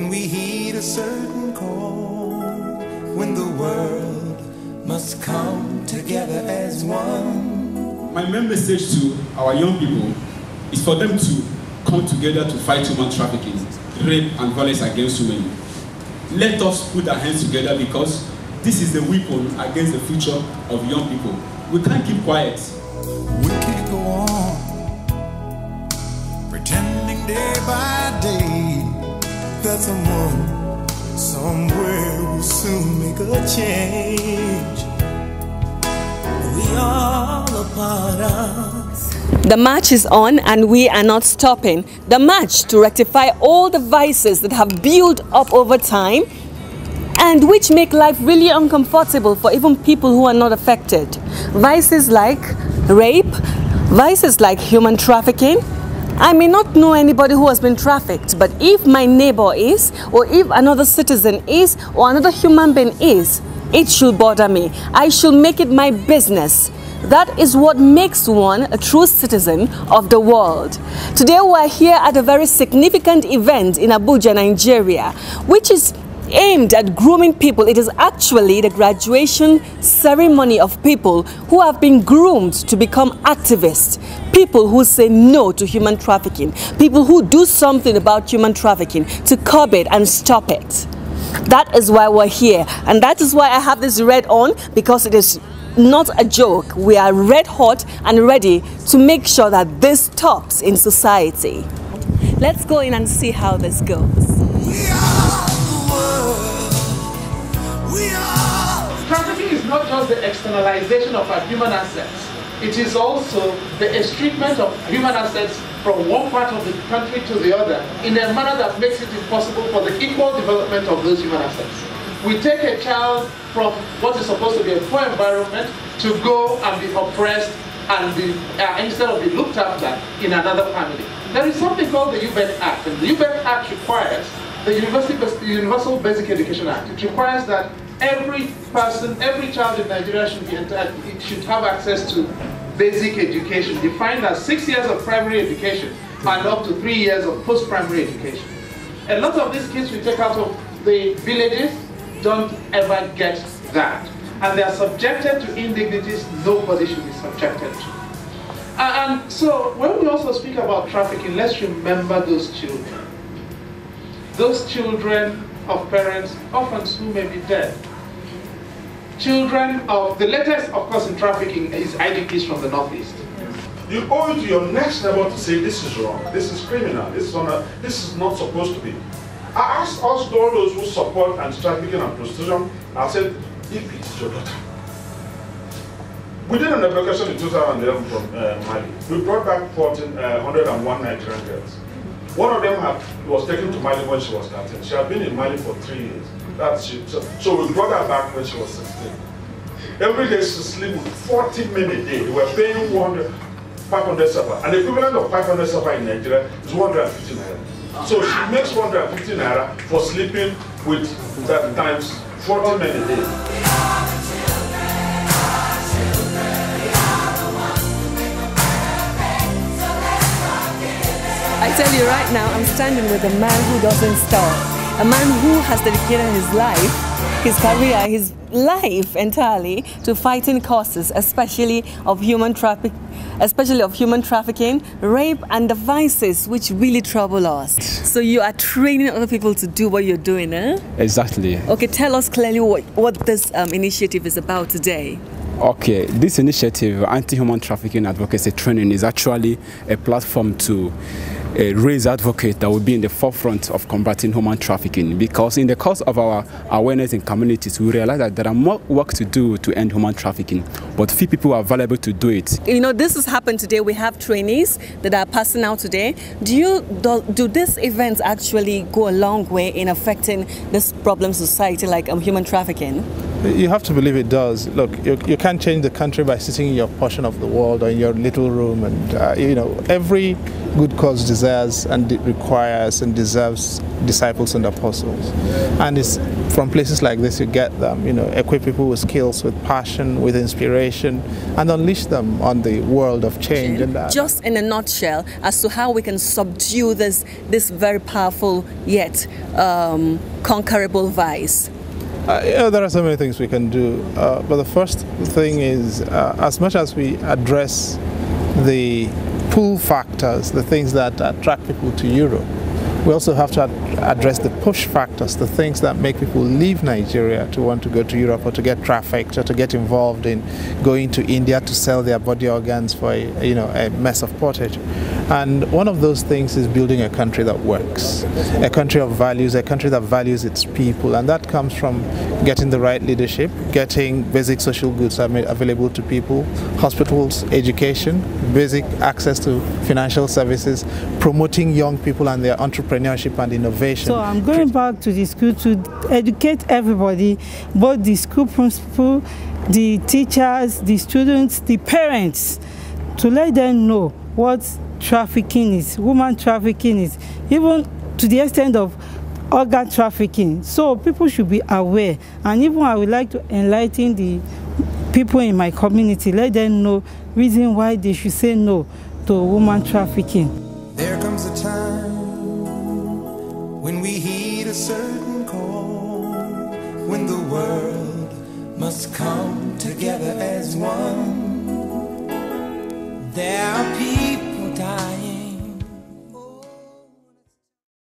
when we heed a certain call, when the world must come together as one. My main message to our young people is for them to come together to fight human trafficking, rape, and violence against women. Let us put our hands together because this is the weapon against the future of young people. We can't keep quiet. We can't go on pretending day by day that someone somewhere will soon make a change. We all a part of. The march is on and we are not stopping. The march to rectify all the vices that have built up over time and which make life really uncomfortable for even people who are not affected. Vices like rape, vices like human trafficking. I may not know anybody who has been trafficked, but if my neighbor is, or if another citizen is, or another human being is, it should bother me. I should make it my business. That is what makes one a true citizen of the world. Today we are here at a very significant event in Abuja, Nigeria, which is aimed at grooming people. It is actually the graduation ceremony of people who have been groomed to become activists. People who say no to human trafficking. People who do something about human trafficking to curb it and stop it. That is why we're here. And that is why I have this red on because it is not a joke. We are red hot and ready to make sure that this stops in society. Let's go in and see how this goes. Trafficking is not just the externalization of our human assets, it is also the estrangement of human assets from one part of the country to the other in a manner that makes it impossible for the equal development of those human assets. We take a child from what is supposed to be a poor environment to go and be oppressed and be, uh, instead of be looked after in another family. There is something called the UBET Act, and the UBET Act requires the Universal Basic Education Act. It requires that every person, every child in Nigeria should be entitled, should have access to basic education, defined as six years of primary education and up to three years of post-primary education. A lot of these kids we take out of the villages don't ever get that. And they are subjected to indignities nobody should be subjected to. And so when we also speak about trafficking, let's remember those children. Those children of parents, orphans who may be dead. Children of, the latest of course in trafficking is IDPs from the Northeast. You owe it to your next neighbor to say this is wrong, this is criminal, this is, not, this is not supposed to be. I asked us all those who support anti-trafficking and prostitution, I said, if it's your daughter. We did an evacuation in 2011 from uh, Mali. We brought back 14, uh, 101 Nigerian girls. One of them had, was taken to Mali when she was 13. She had been in Mali for three years. That's she, so, so we brought her back when she was 16. Every day she sleep with 40 men a day. They were paying 100, 500 CFA. An equivalent of 500 CFA in Nigeria is 150 naira. So she makes 150 naira for sleeping with that times 40 men a day. I tell you right now, I'm standing with a man who doesn't stop. A man who has dedicated his life, his career, his life entirely to fighting causes, especially of human traffic, especially of human trafficking, rape, and the vices which really trouble us. So you are training other people to do what you're doing, eh? Exactly. Okay, tell us clearly what, what this um, initiative is about today. Okay, this initiative, Anti-Human Trafficking Advocacy Training, is actually a platform to uh, raise advocates that will be in the forefront of combating human trafficking because in the course of our awareness in communities we realize that there are more work to do to end human trafficking but few people are available to do it You know, this has happened today. We have trainees that are passing out today. Do you do, do these events actually go a long way in affecting this problem society like um, human trafficking? You have to believe it does. Look, you, you can't change the country by sitting in your portion of the world or in your little room. And, uh, you know, every good cause desires and requires and deserves disciples and apostles. And it's from places like this, you get them, you know, equip people with skills, with passion, with inspiration, and unleash them on the world of change. And that. Just in a nutshell, as to how we can subdue this, this very powerful yet um, conquerable vice. Uh, yeah, there are so many things we can do, uh, but the first thing is, uh, as much as we address the pull factors, the things that attract people to Europe, we also have to address the push factors, the things that make people leave Nigeria to want to go to Europe or to get trafficked or to get involved in going to India to sell their body organs for a, you know, a mess of pottage. And one of those things is building a country that works, a country of values, a country that values its people. And that comes from getting the right leadership, getting basic social goods available to people, hospitals, education, basic access to financial services, promoting young people and their entrepreneurship and innovation. So I'm going back to the school to educate everybody, both the school principal, the teachers, the students, the parents, to let them know what trafficking is, woman trafficking is, even to the extent of organ trafficking. So people should be aware. And even I would like to enlighten the people in my community, let them know reason why they should say no to woman trafficking. There comes a time when we heed a certain call, when the world must come together as one. There are people